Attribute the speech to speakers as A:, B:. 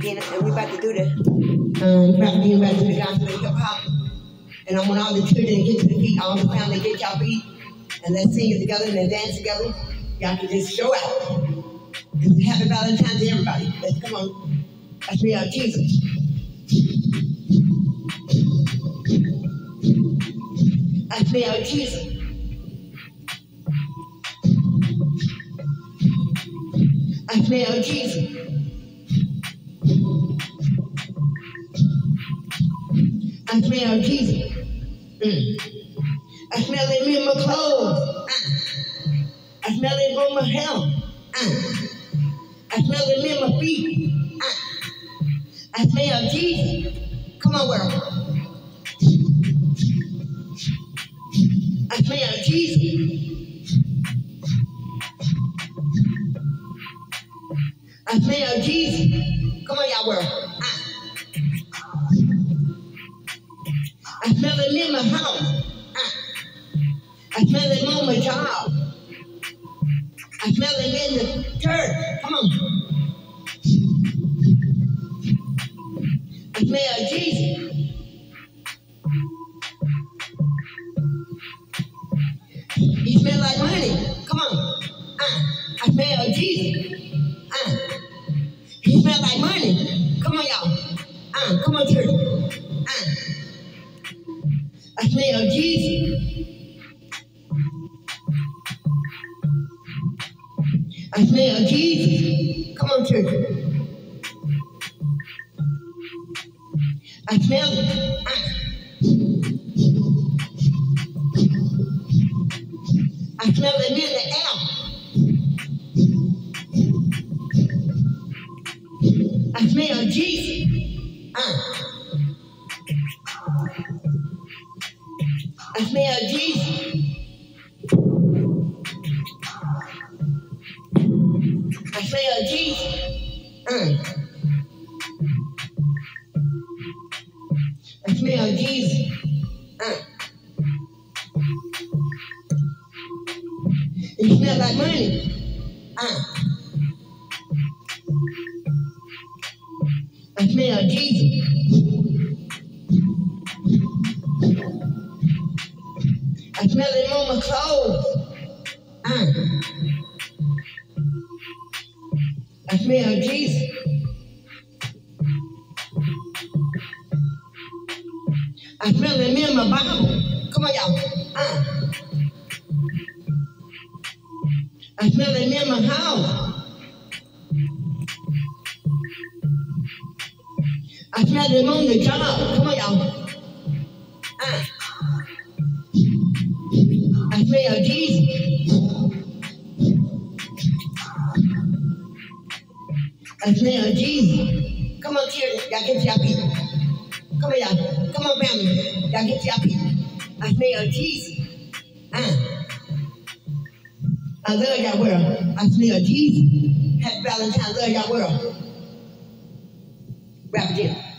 A: Gina, and we about to do the um, Rap Gina, about to do the gospel and hip hop. And I want all the children to get to the feet, all the family get y'all feet, and let's sing it together and then dance together. Y'all can just show out. And happy Valentine's to everybody. Let's come on. That's me, uh, Jesus. That's me, uh, Jesus. I smell Jesus. Smell Jesus. Mm. I smell it in my clothes. Uh. I smell it on my hair. Uh. I smell it in my feet. Uh. I smell Jesus. Come on, world. I smell Jesus. I smell Jesus. Come on, y'all world. I smell it in my house. I, smell it on my job. I smell it in the church. Come on. I smell Jesus. He smell like money. Come on. Uh, I smell Jesus. Uh, he smell like money. Come on, y'all. Uh, come on, church. I smell Jesus. I smell Jesus. Come on, church. I smell. Uh, I smell it in the air. I smell Jesus. Uh. I smell Jesus. I smell Jesus. Uh. I smell Jesus. Uh. It smell like money. Uh. I smell it on my clothes. Uh. I smell Jesus. I smell it in my Bible. Come on, y'all. Uh. I smell it in my house. I smell it on the job. Come on, y'all. I smell Jesus. I smell Jesus. Come on, children. Y'all get feet. Come y'all. Come on, family. Y'all get your feet. I smell Jesus. Uh. I love y'all world. I smell Jesus. Happy Valentine's. Love y'all world. Rap it.